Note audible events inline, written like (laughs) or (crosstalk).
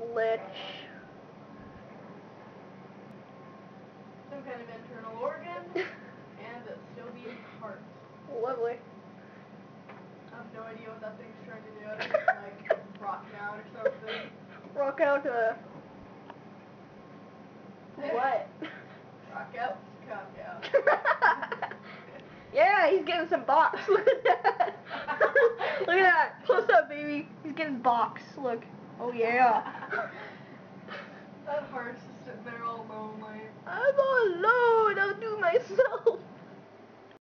glitch. Some kind of internal organ, (laughs) and a beating heart. Lovely. I have no idea what that thing's trying to do. It's (laughs) like rocking out or something. Rock out to what? (laughs) Rock out, cock out. yeah, he's getting some box. Look at that. Look at that. Close up, baby. He's getting box. Look. Oh yeah. (laughs) that heart's just sitting there